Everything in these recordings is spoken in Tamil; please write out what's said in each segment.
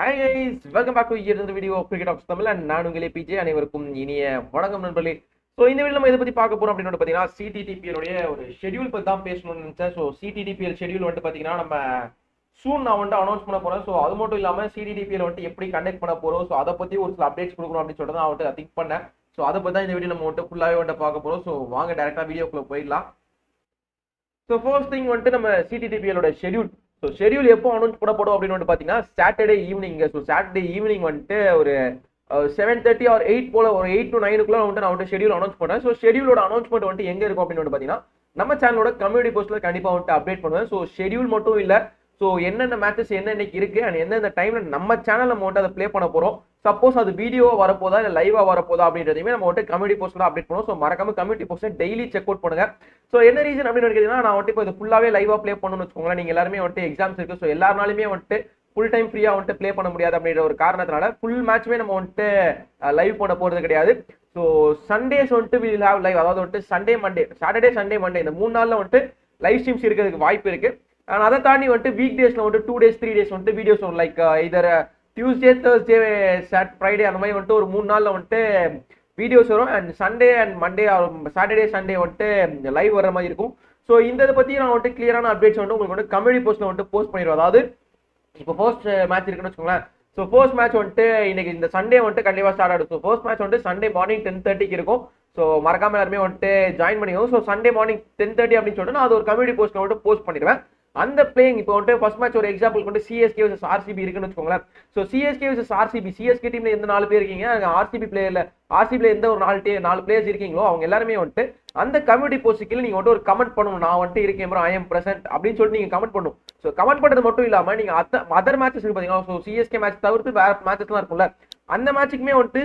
Hi guys welcome back to your video cricket of Tamil and நான் உங்களே பிஜே அனைவருக்கும் இனிய வணக்கம் நண்பர்களே. ஸோ இந்த வீடியோ நம்ம இதை பற்றி பார்க்க போகிறோம் அப்படின்னு பார்த்தீங்கன்னா சிடிடிபிஎலுடைய ஒரு ஷெட்யூல் பற்றி தான் பேசணும்னு நினைச்சேன். ஸோ சிடிடிபிஎல் ஷெடியூல் வந்துட்டு பார்த்தீங்கன்னா நம்ம சூன் நான் வந்துட்டு அனௌன்ஸ் பண்ண போகிறேன் ஸோ அது மட்டும் இல்லாமல் சிடிடிபிஎல் வந்துட்டு எப்படி கண்டக்ட் பண்ண போகிறோம் ஸோ அதை பற்றி ஒரு சில அப்டேட்ஸ் கொடுக்கணும் அப்படின்னு சொல்லிட்டு தான் வந்துட்டு திங்க் பண்ணேன். ஸோ அதை பற்றி தான் இந்த வீடியோ நம்ம வந்துட்டு ஃபுல்லாகவே வந்துட்டு பார்க்க போகிறோம் ஸோ வாங்க டேரெக்டாக வீடியோக்குள்ளே போயிடலாம். ஸோ ஃபர்ஸ்ட் திங் வந்துட்டு நம்ம சிடிடிபிஎலோட ஷெட்யூல் ஸோ ஷெட்யூல் எப்போ அனௌன்ஸ் பண்ணப்படும் அப்படின்னு வந்து பார்த்தீங்கன்னா Saturday evening so Saturday evening வந்துட்டு ஒரு செவன் தேர்ட்டி ஆர் எயிட் போல ஒரு எயிட் டு நைனுக்குள்ள வந்துட்டு நான் வந்துட்டு ஷெடியூல் அனௌன்ஸ் பண்ணுறேன் ஸோ ஷெட்யூலோட அனௌன்ஸ்மெண்ட் வந்துட்டு எங்கே இருக்கும் அப்படின்னு வந்து பார்த்தீங்கன்னா நம்ம சேனலோட கம்யூனிட்டி போஸ்டில் கண்டிப்பாக வந்துட்டு அப்டேட் பண்ணுவேன். ஸோ ஷெட்யூல் மட்டும் இல்லை. ஸோ என்னென்ன மேட்சஸ் என்னென்னைக்கு இருக்குது அண்ட் எந்தெந்த டைமில் நம்ம சேனல் நம்ம வந்துட்டு அதை ப்ளே பண்ண போகிறோம் சப்போஸ் அது வீடியோவா வரப்போதா இல்லை லைவா வரப்போதா அப்படின்றதையுமே நம்ம வந்துட்டு கம்யூனிட்டி போஸ்ட்ல அப்டேட் பண்ணுவோம். ஸோ மறக்காம கம்யூனிட்டி போஸ்ட்டை டெய்லி செக் அவுட் பண்ணுங்க. ஸோ என்ன ரீசன் அப்படின்னு கேட்டீங்கன்னா நான் வந்துட்டு இப்போ இது ஃபுல்லாவே லைவா ப்ளே பண்ணணும்னு வச்சுக்கோங்களேன். நீங்க எல்லாருமே வந்துட்டு எக்ஸாம்ஸ் இருக்கு. ஸோ எல்லாருனாலுமே வந்துட்டு ஃபுல் டைம் ஃப்ரீயா வந்துட்டு ப்ளே பண்ண முடியாது அப்படின்ற ஒரு காரணத்தினால ஃபுல் மேட்ச்மே நம்ம வந்துட்டு லைவ் பண்ண போறது கிடையாது. ஸோ சண்டேஸ் வந்துட்டு வில் ஹாவ் லைவ் அதாவது வந்துட்டு Sunday Monday Saturday Sunday Monday இந்த மூணு நாள்ல வந்துட்டு லைவ் ஸ்ட்ரீம்ஸ் இருக்கிறதுக்கு வாய்ப்பு இருக்கு. அதை தாண்டி வந்துட்டு வீக் டேஸ்ல வந்துட்டு டூ டேஸ் த்ரீ டேஸ் வந்துட்டு videos like either Tuesday Thursday Sat Friday அந்த மாதிரி வந்துட்டு ஒரு மூணு நாளில் வந்துட்டு வீடியோஸ் வரும். And Sunday and Monday Saturday Sunday வந்துட்டு லைவ் வர மாதிரி இருக்கும். ஸோ இந்த இதை பற்றி நான் வந்துட்டு கிளியரான அப்டேட்ஸ் வந்து உங்களுக்கு வந்து கமெடி போஸ்ட்டில் வந்துட்டு போஸ்ட் பண்ணிடுவோம் அதாவது இப்போ ஃபர்ஸ்ட் மேட்ச் இருக்குன்னு வச்சுக்கோங்களேன். ஸோ ஃபர்ஸ்ட் மேட்ச் வந்துட்டு இன்னைக்கு இந்த சண்டே வந்துட்டு கண்டிப்பாக ஸ்டார்ட் ஆகும். ஸோ ஃபர்ஸ்ட் மேட்ச் வந்துட்டு சண்டே மார்னிங் டென் தேர்ட்டிக்கு இருக்கும். ஸோ மறக்காமல் எல்லாருமே வந்துட்டு ஜாயின் பண்ணிக்கோங்க. So Sunday morning ten thirty அப்படின்னு சொல்லிட்டு நான் அது ஒரு கம்யூனிட்டி போஸ்ட்டில் வந்துட்டு போஸ்ட் பண்ணிடுவேன். அந்த பிளேயிங் இப்போ வந்துட்டு ஃபர்ஸ்ட் மேட்ச் ஒரு எக்ஸாம்பிள் கொண்டு சிஎஸ்கே வர்சஸ் ஆர்சிபி இருக்குன்னு வச்சுக்கோங்களேன். So CSK versus RCB CSK டீம்ல எந்த நாலு பேர் இருக்கீங்க? ஆர்சிபி பிளேயர்ல ஆர்சிபில எந்த ஒரு நாலு டே நாலு பிளேயர்ஸ் இருக்கீங்களோ அவங்க எல்லாருமே வந்துட்டு அந்த கம்யூனிட்டி போஸ்ட் கீழே நீங்க வந்துட்டு ஒரு கமெண்ட் பண்ணணும். நான் வந்துட்டு இருக்கேன் ப்ரோ ஐ எம் பிரசன்ட் அப்படின்னு சொல்லிட்டு நீங்க கமெண்ட் பண்ணணும். ஸோ கமெண்ட் பண்ணுறது மட்டும் இல்லாம நீங்க அதர் மேட்சஸ் இருக்கு பாத்தீங்கன்னா ஸோ சிஎஸ்கே மேட்ச் தவிர்த்து வேற மேட்சஸ்லாம் இருக்கும்ல. அந்த மேட்சுக்குமே வந்துட்டு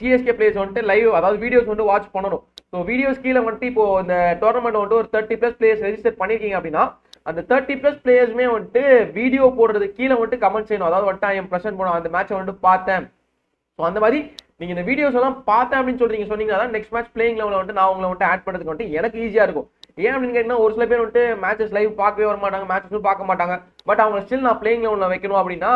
சிஎஸ்கே பிளேயர்ஸ் வந்துட்டு லைவ் அதாவது வீடியோஸ் வந்து வாட்ச் பண்ணணும். ஸோ வீடியோஸ் கீழே வந்துட்டு இப்போ இந்த டோர்னமெண்ட் வந்துட்டு ஒரு தேர்ட்டி பிளஸ் பிளேயர்ஸ் ரெஜிஸ்டர் பண்ணிருக்கீங்க அப்படின்னா அந்த தேர்ட்டி பிளஸ் பிளேயர்ஸுமே வந்துட்டு வீடியோ போடுறது கீழே வந்துட்டு கமெண்ட் செய்யணும். அதாவது வந்துட்டு ஐ எம் பிரசன்ட் பண்ணுவோம் அந்த மேட்சை வந்துட்டு பார்த்தேன். ஸோ அந்த மாதிரி நீங்கள் இந்த வீடியோஸ் எல்லாம் பார்த்தேன் அப்படின்னு சொல்லி சொன்னீங்கன்னா நெக்ஸ்ட் மேட்ச் பிளேயிங் லெவலில் வந்துட்டு நான் உங்களை வந்துட்டு ஆட் பண்ணுறதுக்கு வந்துட்டு எனக்கு ஈஸியாக இருக்கும். ஏன் அப்படின்னு கேட்டீங்கன்னா ஒரு சில பேர் வந்துட்டு மேட்சஸ் லைவ் பார்க்கவே வர மாட்டாங்க. மேட்சஸும் பார்க்க மாட்டாங்க. பட் அவங்க ஸ்டில் நான் பிளேயிங் லெவலில் வைக்கணும் அப்படின்னா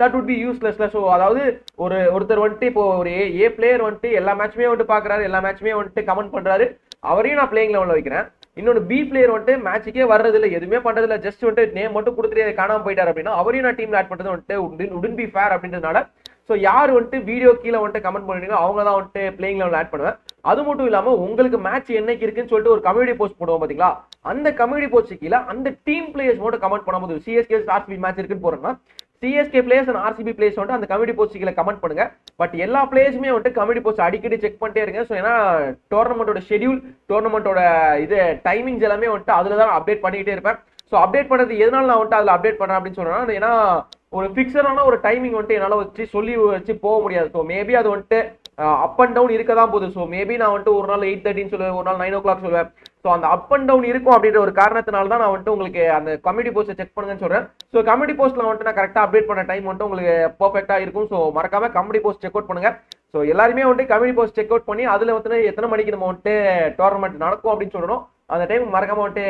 தட் உட் பி யூஸ்லெஸ்ல ஸோ அதாவது ஒரு ஒருத்தர் வந்துட்டு இப்போ ஒரு ஏ பிளேயர் வந்துட்டு எல்லா மேட்சுமே வந்துட்டு பார்க்குறாரு. எல்லா மேட்சுமே வந்துட்டு கமெண்ட் பண்ணுறாரு அவரையும் நான் பிளேயிங் லெவலில் வைக்கிறேன். இன்னொன்று பி பிளேயர் வந்துட்டு மேட்சுக்கே வர்றதில்ல. எதுவுமே பண்ணுறதில்ல ஜஸ்ட் வந்துட்டு நேம் மட்டும் கொடுத்துட்டு காணாமல் போயிட்டார் அப்படின்னா அவரையும் நான் டீம்ல ஆட் பண்ணுறது வந்துட்டு உடன் பி ஃபேர் அப்படின்றதுனால ஸோ யார் வந்துட்டு வீடியோ கீழே வந்துட்டு கமெண்ட் பண்ணுறீங்களோ அவங்க தான் வந்துட்டு பிளேயிங் லெவல் ஆட் பண்ணுவேன். அது மட்டும் இல்லாமல் உங்களுக்கு மேட்ச் என்னைக்கு இருக்குன்னு சொல்லிட்டு ஒரு கம்யூனிட்டி போஸ்ட் போடுவோம் பார்த்தீங்களா அந்த கம்யூனிட்டி போஸ்ட் கீழே அந்த டீம் பிளேயர்ஸ் மட்டும் கமெண்ட் பண்ணும்போது சிஎஸ்கே ஆர்சிபி மேட்ச் இருக்குன்னு போறோம்னா CSK players and RCB players வந்துட்டு அந்த கம்யூனிட்டி போஸ்ட் கீழே கமெண்ட் பண்ணுங்க. பட் எல்லா பிளேயர்ஸுமே வந்துட்டு கமெடி போஸ்ட் அடிக்கடி செக் பண்ணிட்டே இருங்க. ஸோ ஏன்னா டோர்னமெண்ட்டோட ஷெடியூல் டோர்னமெண்ட்டோட இது டைமிங்ஸ் எல்லாமே வந்துட்டு அதில் தான் அப்டேட் பண்ணிக்கிட்டே இருப்பேன். ஸோ அப்டேட் பண்ணுறது எதனால நான் வந்துட்டு அதில் அப்டேட் பண்ணுறேன் அப்படின்னு சொன்னால் ஏன்னா ஒரு ஃபிக்ஸடான ஒரு டைமிங் வந்துட்டு என்னால் வச்சு சொல்லி வச்சு போக முடியாது. ஸோ மேபி அது வந்துட்டு அப் அண்ட் டவுன் இருக்க தான் போகுது. ஸோ மேபி நான் வந்துட்டு ஒரு நாள் எயிட் தேர்ட்டின்னு சொல்லுவேன் ஒரு நாள் நைன் ஓ கிளாக் சொல்லுவேன். ஸோ அந்த அப் அண்ட் டவுன் இருக்கும் அப்படின்ற ஒரு காரணத்தினால தான் நான் வந்துட்டு உங்களுக்கு அந்த கம்யூனிட்டி போஸ்ட்டை செக் பண்ணுங்கன்னு சொல்கிறேன் ஸோ கம்யூனிட்டி போஸ்ட்டில் வந்துட்டு நான் கரெக்டாக அப்டேட் பண்ண டைம் வந்துட்டு உங்களுக்கு பர்ஃபெக்டாக இருக்கும். ஸோ மறக்காம கம்யூனிட்டி போஸ்ட் செக் அவுட் பண்ணுங்க. ஸோ எல்லாருமே வந்துட்டு கம்யூனிட்டி போஸ்ட் செக் அவுட் பண்ணி அதில் வந்துட்டு எத்தனை மணிக்கு நம்ம வந்துட்டு டோர்னமெண்ட் நடக்கும் அப்படின்னு சொல்லணும். அந்த டைம் மறக்காம வந்துட்டு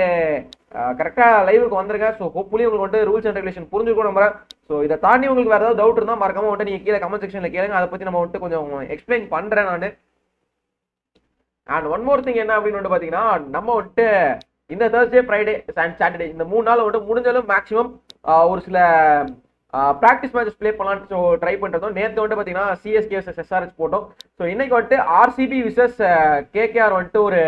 கரெக்டாக லைவுக்கு வந்துருங்க. ஸோ ஹோப்ஃபுல்லி உங்களுக்கு வந்துட்டு ரூல்ஸ் அண்ட் ரெகுலேஷன் புரிஞ்சுக்கணும் நம்ம. ஸோ இதை தாண்டி உங்களுக்கு வேறு ஏதாவது டவுட் இருந்தால் மறக்காம வந்துட்டு நீங்கள் கீழே கமெண்ட் செக்ஷனில் கேளுங்க. அதை பற்றி நம்ம வந்துட்டு கொஞ்சம் எக்ஸ்பிளைன் பண்ணுறேன் நான். அண்ட் ஒன் மோர் திங் என்ன அப்படின்னு வந்து பார்த்தீங்கன்னா நம்ம வந்துட்டு இந்த தேர்ஸ்டே ஃப்ரைடே சாட்டர்டே இந்த மூணு நாள் வந்துட்டு முடிஞ்சாலும் மேக்ஸிமம் ஒரு சில ப்ராக்டிஸ் மேட்சஸ் ப்ளே பண்ணலான்னு ஸோ ட்ரை பண்ணுறதும் நேற்று வந்துட்டு பார்த்தீங்கன்னா சிஎஸ்கே விசஸ் எஸ்ஆர்எஸ் போட்டோம். ஸோ இன்னைக்கு வந்துட்டு ஆர்சிபி விசஸ் கேகேஆர் வந்துட்டு ஒரு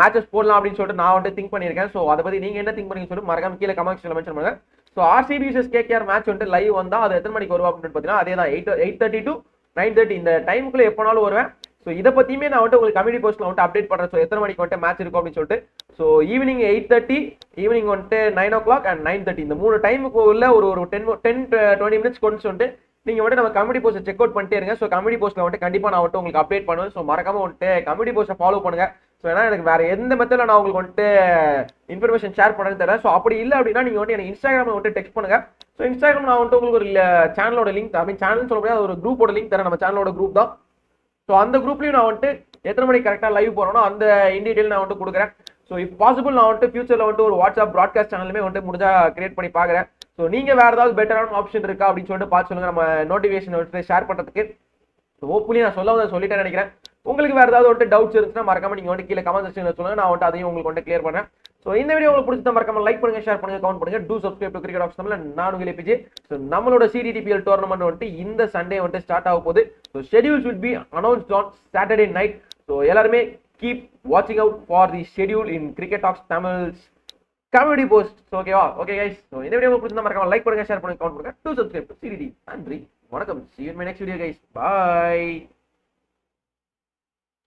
மேட்சஸ் போடலாம் அப்படின்னு சொல்லிட்டு நான் வந்துட்டு திங்க் பண்ணியிருக்கேன். ஸோ அதை பற்றி நீங்கள் என்ன திங்க் பண்ணீங்கன்னு சொல்லிட்டு மறக்காம கீழே கமெண்ட் மென்ஷன் பண்ணுங்க. So RCB versus KKR match வந்துட்டு லைவ் வந்தால் அது எத்தனை மணிக்கு வருவா அப்படின்னு பார்த்தீங்கன்னா அதே தான் eight eight thirty to nine thirty இந்த டைமுக்குள்ளே எப்போனாலும் வருவேன். ஸோ இதை பற்றியுமே நான் வந்துட்டு உங்களுக்கு கம்யூனிட்டி போஸ்ட்டில் வந்துட்டு அப்டேட் பண்ணுறேன் ஸோ எத்தனை மணிக்கு வந்துட்டு மேட்ச் இருக்கும் அப்படின்னு சொல்லிட்டு. So evening eight thirty evening வந்துட்டு nine o'clock and nine thirty இந்த மூணு டைமுக்கு உள்ள ஒரு ஒரு டென் டென் டுவெண்ட்டி மினிட்ஸ் கொண்டு சொல்லிட்டு நீங்கள் வந்துட்டு நம்ம கமெடி போஸ்ட்டை செக் அவுட் பண்ணிட்டே இருங்க. ஸோ கமெடி போஸ்ட்டில் வந்துட்டு கண்டிப்பாக நான் வந்துட்டு உங்களுக்கு அப்டேட் பண்ணுவேன். ஸோ மறக்காம வந்துட்டு கமெடி போஸ்ட்டை ஃபாலோ பண்ணுங்க. ஸோ ஏன்னா எனக்கு வேற எந்த மெத்தடில் நான் உங்களுக்கு வந்துட்டு இன்ஃபர்மேஷன் ஷேர் பண்ணுறேன்னு தெரியல. ஸோ அப்படி இல்லை அப்படின்னா நீங்கள் வந்துட்டு எனக்கு இன்ஸ்டாகிராமில் வந்துட்டு டெக்ஸ்ட் பண்ணுங்கள் ஸோ இன்ஸ்டாகிராம் நான் வந்துட்டு உங்களுக்கு ஒரு சேனலோட லிங்க் ஐ மீன் சேனல் சொல்ல முடியாது. ஒரு குரூப்போட லிங்க் தரேன். நம்ம சேனலோட குரூப் தான். ஸோ அந்த குரூப்லையும் நான் வந்துட்டு எத்தனை மணிக்கு கரெக்டாக லைவ் போகிறோனோ அந்த இன் டீட்டெயில் நான் வந்துட்டு கொடுக்குறேன். ஸோ இஃப் பாசிபிள் நான் வந்துட்டு ஃபியூச்சரில் வந்துட்டு ஒரு வாட்ஸ்அப் ப்ராட்காஸ்ட் சேனலுமே வந்துட்டு முடிஞ்சா கிரியேட் பண்ணி பார்க்குறேன் ஸோ நீங்கள் வேறு ஏதாவது பெட்டரான ஆப்ஷன் இருக்கா அப்படின்னு சொல்லிட்டு பார்த்து சொல்லுங்கள் நம்ம நோட்டிஃபிகேஷன் வந்துட்டு ஷேர் பண்ணுறதுக்கு ஸோ ஹோப்ஃபுல்லி நான் சொல்ல வந்து சொல்லிட்டேன் நினைக்கிறேன். உங்களுக்கு வேறு ஏதாவது வந்துட்டு டவுட்ஸ் இருந்துச்சுன்னா மறக்காம நீங்கள் வந்துட்டு கீழே கமெண்ட் செக்ஷனில் சொல்லுங்கள் நான் வந்துட்டு அதையும் உங்களுக்கு வந்துட்டு கிளியர் பண்ணேன் ஸோ இந்த வீடியோ உங்களுக்கு பிடிச்சா மறக்காம லைக் பண்ணுங்க ஷேர் பண்ணுங்க கமெண்ட் பண்ணுங்க. To subscribe to cricket option நான் உங்களை பிஜி ஸோ நம்மளோட சிடிடிபிஎல் டோர்னமெண்ட் வந்துட்டு இந்த சண்டே வந்துட்டு ஸ்டார்ட் ஆக போகுது. So schedules will be announce on Saturday night so எல்லாருமே கீப் வாட்சிங் out for the schedule in cricket of Tamils கமெடி post ஓகேவா ஓகே கைஸ் ஸோ இந்த வீடியோ உங்களுக்கு பிடிச்சா மறக்காம லைக் பண்ணுங்க ஷேர் பண்ணுங்க கமெண்ட் பண்ணுங்க. டூ சப்ஸ்கிரைப் சிடி நன்றி. வணக்கம். See you my next video guys bye